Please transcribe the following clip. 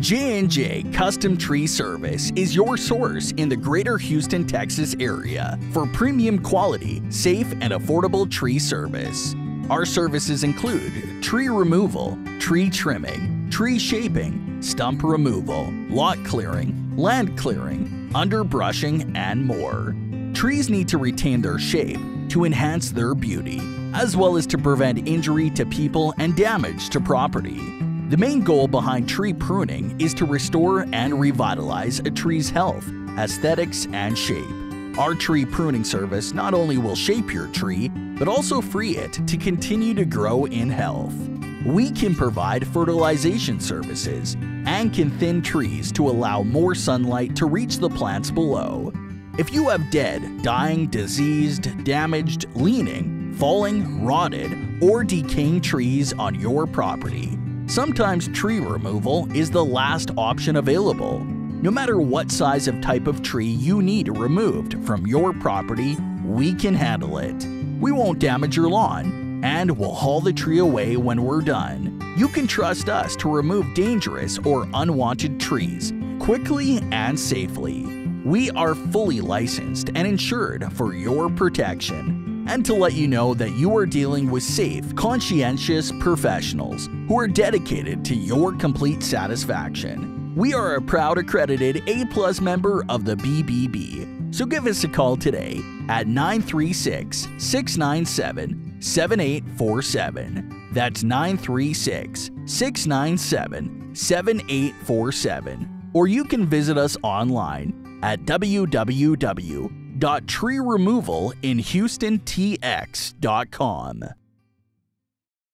J&J Custom Tree Service is your source in the greater Houston, Texas area for premium quality, safe, and affordable tree service. Our services include tree removal, tree trimming, tree shaping, stump removal, lot clearing, land clearing, underbrushing, and more. Trees need to retain their shape to enhance their beauty, as well as to prevent injury to people and damage to property. The main goal behind tree pruning is to restore and revitalize a tree's health, aesthetics, and shape. Our tree pruning service not only will shape your tree, but also free it to continue to grow in health. We can provide fertilization services and can thin trees to allow more sunlight to reach the plants below. If you have dead, dying, diseased, damaged, leaning, falling, rotted, or decaying trees on your property, Sometimes tree removal is the last option available. No matter what size of type of tree you need removed from your property, we can handle it. We won't damage your lawn, and we'll haul the tree away when we're done. You can trust us to remove dangerous or unwanted trees quickly and safely. We are fully licensed and insured for your protection and to let you know that you are dealing with safe, conscientious professionals who are dedicated to your complete satisfaction. We are a proud accredited A-plus member of the BBB, so give us a call today at 936-697-7847. That's 936-697-7847. Or you can visit us online at www treeremovalinhoustontx.com.